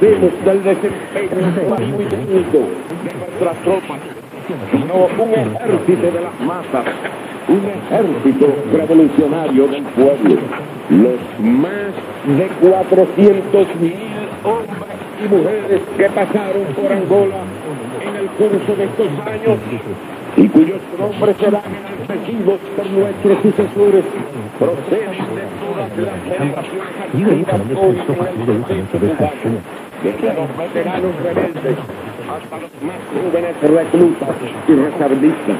hablemos del desempeño muy de nuestras tropas, sino un ejército de las masas, un ejército revolucionario del pueblo. Los más de 400 mil hombres y mujeres que pasaron por Angola en el curso de estos años y cuyos nombres serán enaltecidos por nuestros sucesores, proceden de todas las generaciones activas hoy en el contexto cubano, desde los veteranos rebeldes hasta los más jóvenes reclutas y reservistas.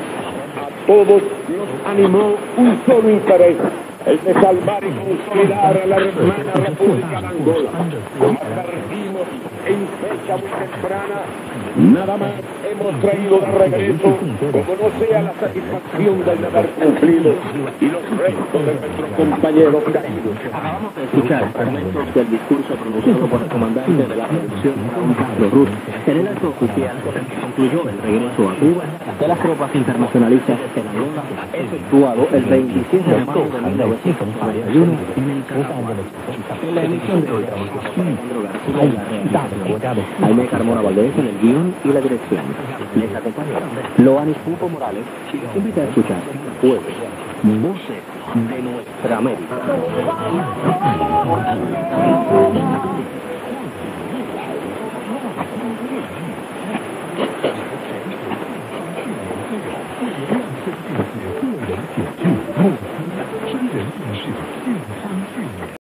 A todos los animó un solo interés, el de salvar y consolidar a la hermana República de Angola. Como advertimos en fecha muy temprana, nada más hemos traído de regreso como no sea la satisfacción del deber cumplido y los restos de nuestros compañeros caídos. Acabamos de escuchar fragmentos del discurso pronunciado por el comandante de la producción, Juan Castro Ruz, en el acto oficial que concluyó el regreso a Cuba de las tropas internacionalistas en Angola, efectuado el 27 de mayo de 1941 en el Caraguay. En la emisión de hoy, Alejandro García Jaime Carmona Valdés en el guion y la dirección. Les acompañaron Loanis Pupo Morales. Invita a escuchar Jueves, Voces de Nuestra América.